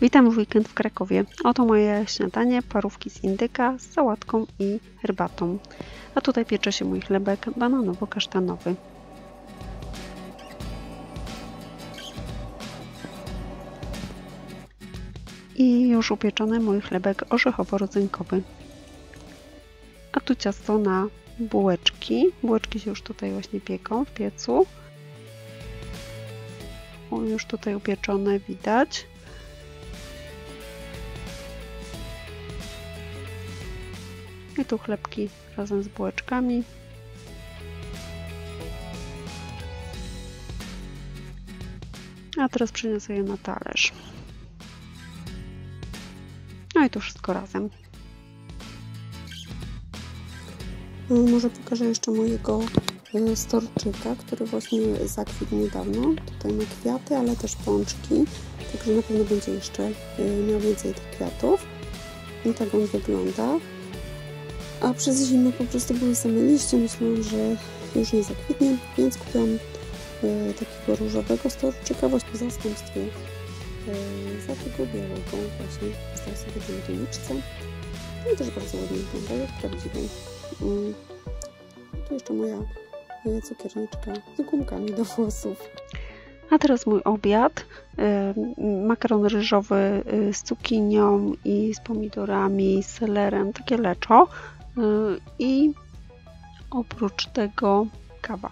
Witam w weekend w Krakowie. Oto moje śniadanie, parówki z indyka z sałatką i herbatą. A tutaj piecze się mój chlebek bananowo-kasztanowy. I już upieczony mój chlebek orzechowo-rodzynkowy. A tu ciasto na bułeczki. Bułeczki się już tutaj właśnie pieką w piecu. O, już tutaj upieczone widać. I tu chlebki razem z bułeczkami. A teraz przyniosę je na talerz. No i to wszystko razem. No, może pokażę jeszcze mojego e, storczyka, który właśnie zakwitł niedawno. Tutaj ma kwiaty, ale też pączki, także na pewno będzie jeszcze e, miał więcej tych kwiatów. I tak on wygląda. A przez zimę po prostu były same liście. Myślałam, że już nie zakwitnie, więc kupiłam e, takiego różowego storczyka właśnie w zastępstwie za tego białego właśnie. Został sobie w doniczce. No i też bardzo ładnie wygląda, jak prawdziwy. Mm. Tu jeszcze moja cukierniczka z gumkami do włosów. A teraz mój obiad. Makaron ryżowy z cukinią i z pomidorami, z selerem, takie leczo. I oprócz tego kawa.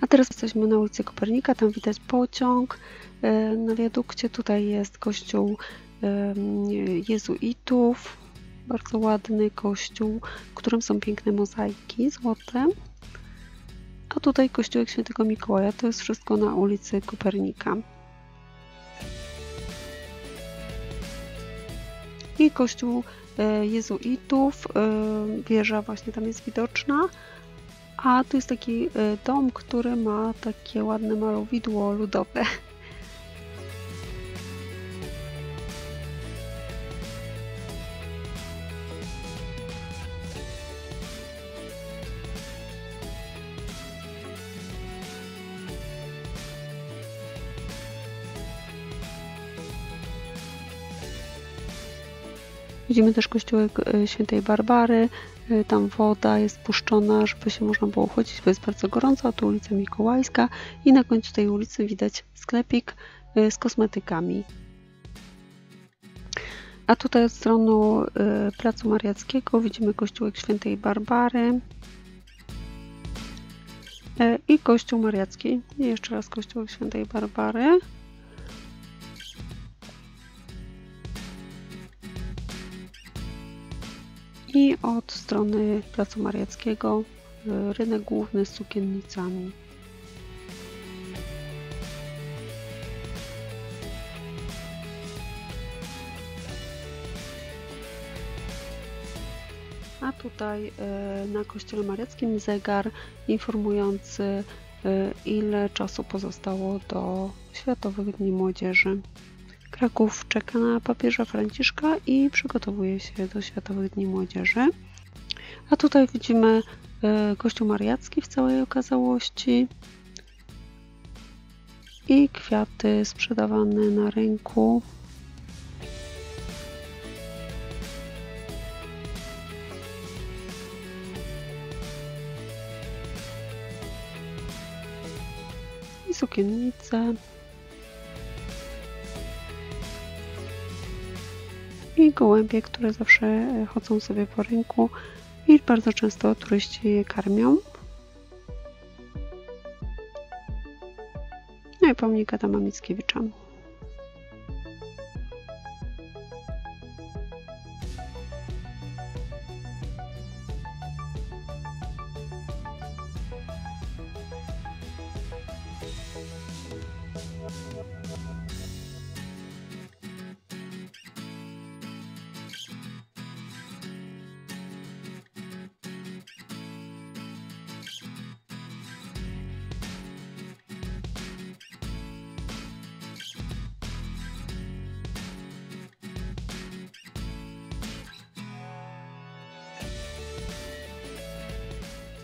A teraz jesteśmy na ulicy Kopernika, tam widać pociąg. Na wiadukcie tutaj jest kościół jezuitów. Bardzo ładny kościół, w którym są piękne mozaiki złote. A tutaj kościółek świętego Mikołaja. To jest wszystko na ulicy Kopernika. I kościół e, jezuitów. E, wieża właśnie tam jest widoczna. A tu jest taki e, dom, który ma takie ładne malowidło ludowe. Widzimy też kościółek e, świętej Barbary. E, tam woda jest puszczona, żeby się można było chodzić, bo jest bardzo gorąco. A tu ulica Mikołajska i na końcu tej ulicy widać sklepik e, z kosmetykami. A tutaj od strony Placu Mariackiego widzimy kościółek świętej Barbary i kościół mariacki. I jeszcze raz kościółek świętej Barbary. I od strony Placu Mariackiego e, rynek główny z sukiennicami. A tutaj e, na Kościele Mariackim zegar informujący e, ile czasu pozostało do Światowych Dni Młodzieży. Kraków czeka na papieża Franciszka i przygotowuje się do Światowych Dni Młodzieży. A tutaj widzimy e, Kościół Mariacki w całej okazałości i kwiaty sprzedawane na rynku. I sukiennice. Gołębie, które zawsze e, chodzą sobie po rynku i bardzo często turyści je karmią. No i pomnik Adama Mickiewicza.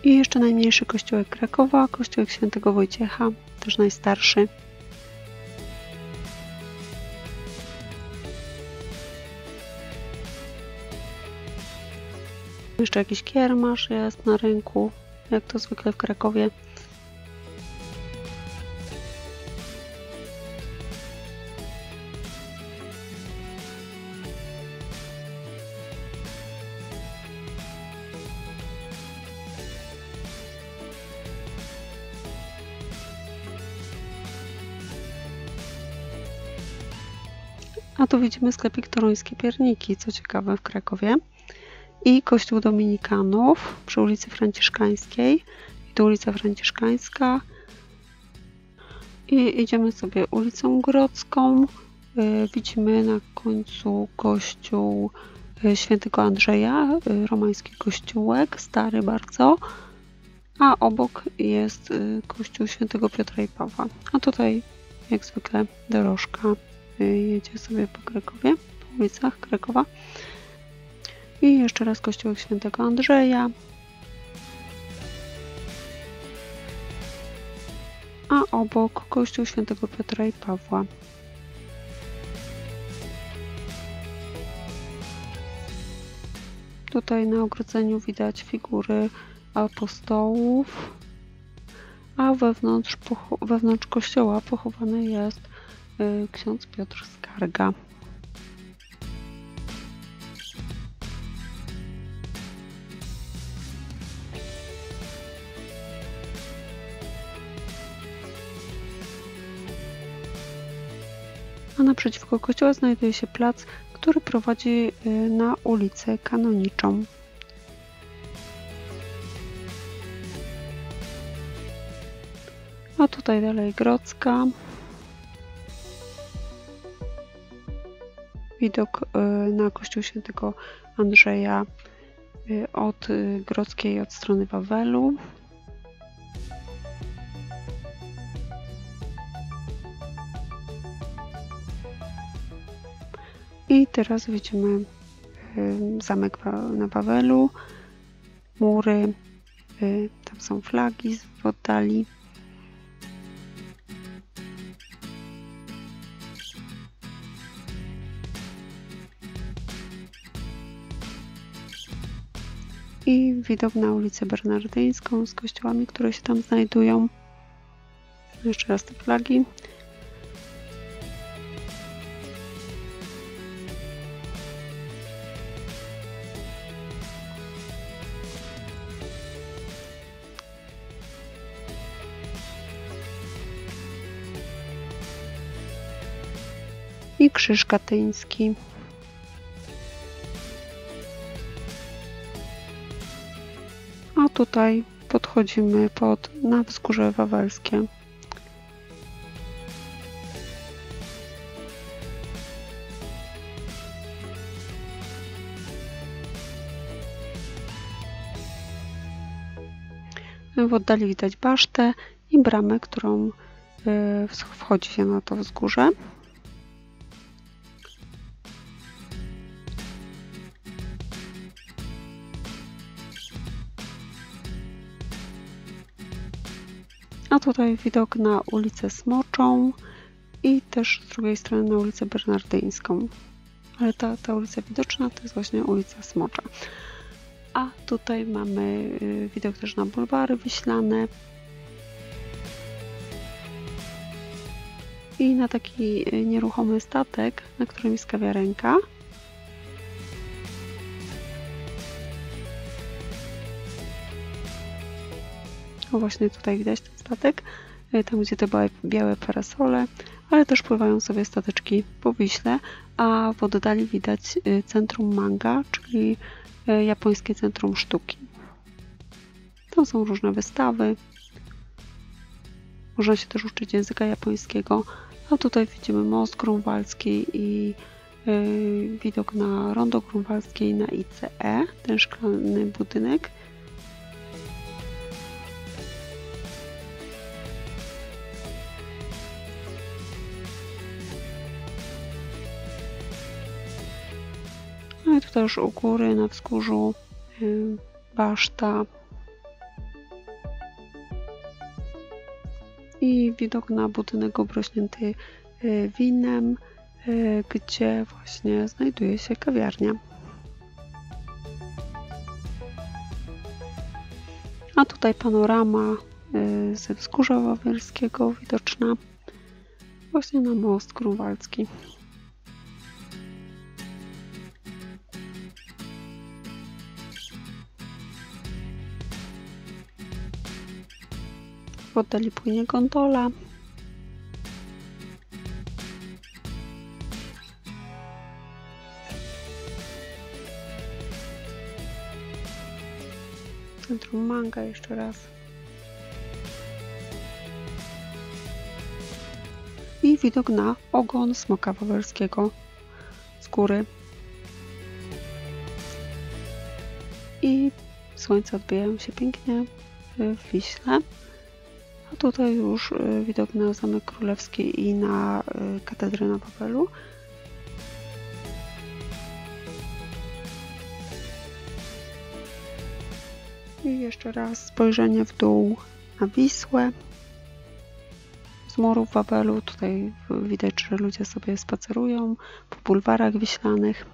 I jeszcze najmniejszy kościółek Krakowa, kościółek świętego Wojciecha. też najstarszy. Jeszcze jakiś kiermasz jest na rynku, jak to zwykle w Krakowie. A tu widzimy sklepik Toruńskie Pierniki, co ciekawe w Krakowie. I kościół Dominikanów przy ulicy Franciszkańskiej. I tu ulica Franciszkańska. I idziemy sobie ulicą Grodzką. Y, widzimy na końcu kościół y, świętego Andrzeja, y, romański kościółek, stary bardzo. A obok jest kościół świętego Piotra i Pawła. A tutaj jak zwykle dorożka jedzie sobie po Krakowie, po ulicach Krakowa. I jeszcze raz kościółek świętego Andrzeja. A obok kościół świętego Piotra i Pawła. Tutaj na ogrodzeniu widać figury apostołów, a wewnątrz, wewnątrz kościoła pochowany jest ksiądz Piotr Skarga. A naprzeciwko kościoła znajduje się plac, który prowadzi y, na ulicę Kanoniczą. A tutaj dalej Grodzka. Widok e, na kościół świętego Andrzeja e, od e, Grodzkiej, od strony Wawelu. I teraz widzimy zamek na Wawelu, mury, tam są flagi w oddali. Widok na ulicę Bernardyńską z kościołami, które się tam znajdują. Jeszcze raz te flagi. i krzyż katyński. Tutaj podchodzimy pod na wzgórze wawelskie. W oddali widać basztę i bramę, którą y, wchodzi się na to wzgórze. Tutaj widok na ulicę Smoczą i też z drugiej strony na ulicę Bernardyńską. Ale ta, ta ulica widoczna to jest właśnie ulica Smocza. A tutaj mamy y, widok też na bulwary Wiślane. I na taki y, nieruchomy statek, na którym jest kawiarenka. O właśnie tutaj widać statek, e, tam gdzie te białe parasole, ale też pływają sobie stateczki po Wiśle, a w oddali widać e, centrum manga, czyli e, japońskie centrum sztuki. Tam są różne wystawy. Można się też uczyć języka japońskiego, a tutaj widzimy most grunwaldzki i widok na rondo grunwaldzkie i na ICE, ten szklany budynek. Już u góry na wzgórzu baszta i widok na budynek obrośnięty y, winem, y, gdzie właśnie znajduje się kawiarnia. A tutaj panorama y, ze wzgórza wawelskiego widoczna właśnie na most grunwaldzki. Oddali płynie gondola. Centrum Manga jeszcze raz. I widok na ogon smoka wawelskiego z góry. I słońce odbijają się pięknie w Wiśle. Tutaj już y, widok na Zamek Królewski i na y, katedrę na Wawelu. I jeszcze raz spojrzenie w dół na Wisłę. Z murów Wawelu tutaj widać, że ludzie sobie spacerują po bulwarach wiślanych.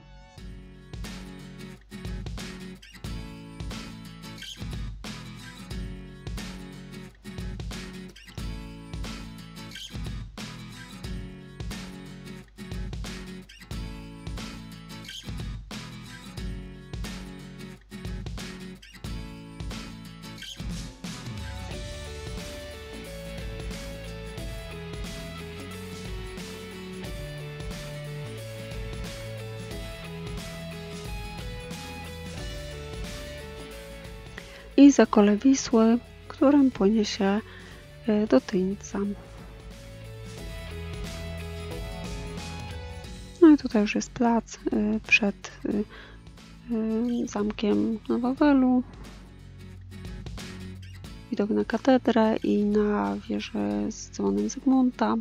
I zakole Wisły, którym płynie się e, do Tyńca. No i tutaj już jest plac e, przed e, zamkiem na Wawelu. Widok na katedrę i na wieżę z dzwonem Zygmunta.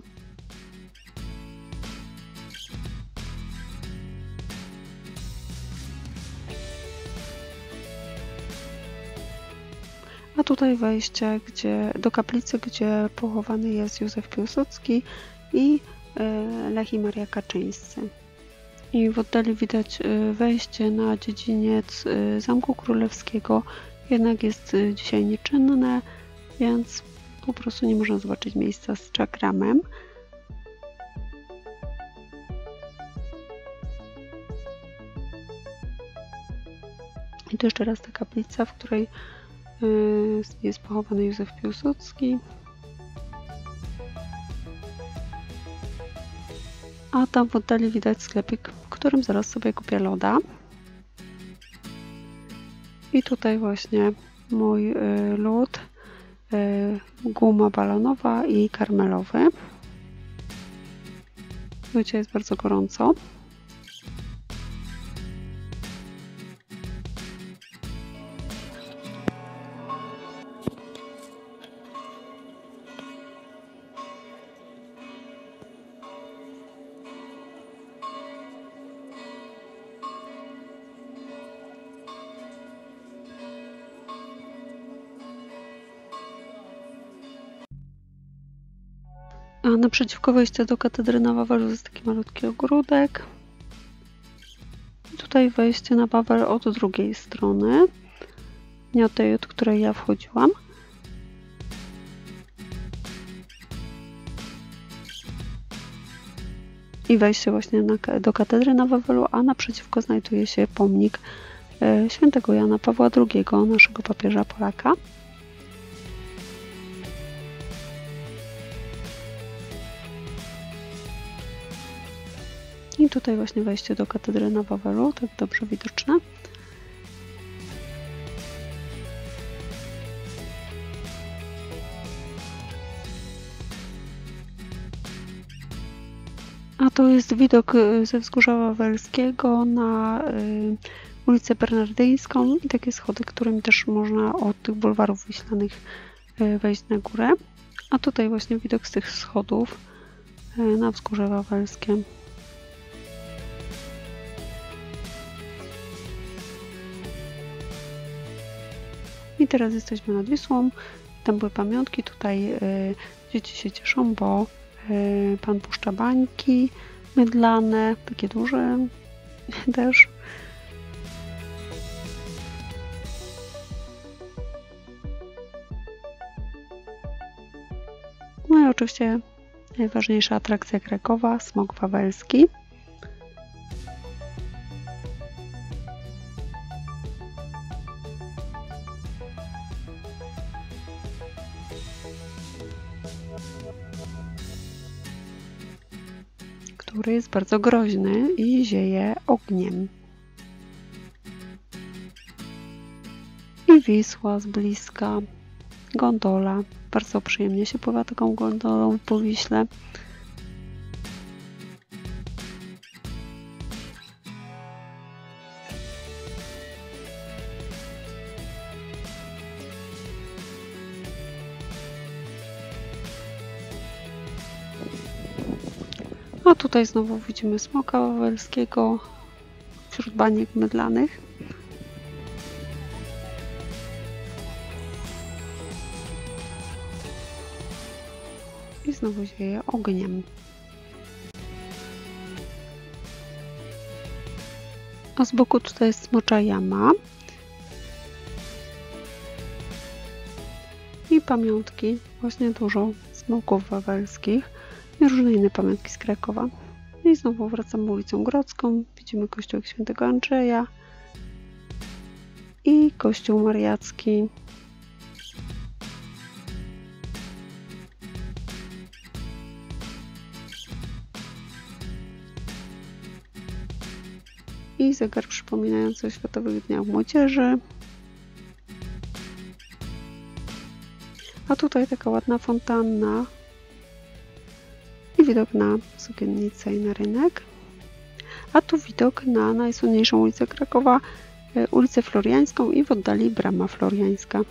A tutaj wejście gdzie, do kaplicy, gdzie pochowany jest Józef Piłsudski i e, Lech i Maria Kaczyńscy. I w oddali widać e, wejście na dziedziniec e, Zamku Królewskiego, jednak jest dzisiaj nieczynne, więc po prostu nie można zobaczyć miejsca z czakramem. I tu jeszcze raz ta kaplica, w której jest pochowany Józef Piłsudski. A tam w oddali widać sklepik, w którym zaraz sobie kupię loda. I tutaj właśnie mój y, lód, y, guma balonowa i karmelowy. Wiecie, jest bardzo gorąco. A naprzeciwko wejścia do katedry na Wawelu jest taki malutki ogródek. I tutaj wejście na Wawel od drugiej strony. Nie od tej, od której ja wchodziłam. I wejście właśnie na, do katedry na Wawelu, a naprzeciwko znajduje się pomnik e, świętego Jana Pawła II, naszego papieża Polaka. I tutaj właśnie wejście do katedry na Wawelu, tak dobrze widoczne. A to jest widok y, ze wzgórza wawelskiego na y, ulicę Bernardyńską i takie schody, którymi też można od tych bulwarów wyślanych y, wejść na górę. A tutaj właśnie widok z tych schodów na wzgórze wawelskie. I teraz jesteśmy nad Wisłą. tam były pamiątki. Tutaj y, dzieci się cieszą, bo y, pan puszcza bańki mydlane, takie duże też. No i oczywiście najważniejsza atrakcja Krakowa, smok wawelski. Jest bardzo groźny i zieje ogniem. I Wisła z bliska, gondola. Bardzo przyjemnie się pływa taką gondolą po Wiśle. A tutaj znowu widzimy smoka wawelskiego wśród baniek mydlanych. I znowu zieje ogniem. A z boku tutaj jest smocza jama. I pamiątki, właśnie dużo smoków wawelskich i różne inne pamiątki z Krakowa. I znowu wracamy ulicą Grodzką. Widzimy kościół świętego Andrzeja i kościół mariacki. I zegar przypominający o Światowych Dniach Młodzieży. A tutaj taka ładna fontanna widok na sukiennicę i na rynek. A tu widok na najsłynniejszą ulicę Krakowa, e, ulicę Floriańską i w oddali Brama Floriańska.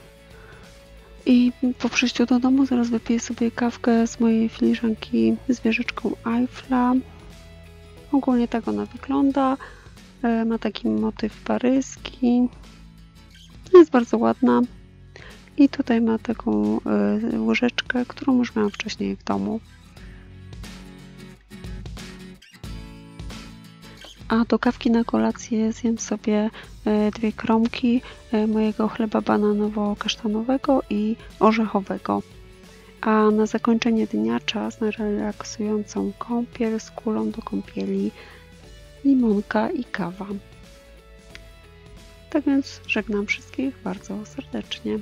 I po przyjściu do domu zaraz wypiję sobie kawkę z mojej filiżanki z wieżyczką Eiffla. Ogólnie tak ona wygląda. E, ma taki motyw paryski. Jest bardzo ładna. I tutaj ma taką e, łyżeczkę, którą już miałam wcześniej w domu. A do kawki na kolację zjem sobie e, dwie kromki e, mojego chleba bananowo-kasztanowego i orzechowego. A na zakończenie dnia czas na relaksującą kąpiel z kulą do kąpieli, limonka i kawa. Tak więc żegnam wszystkich bardzo serdecznie.